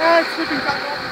哎，吃品干。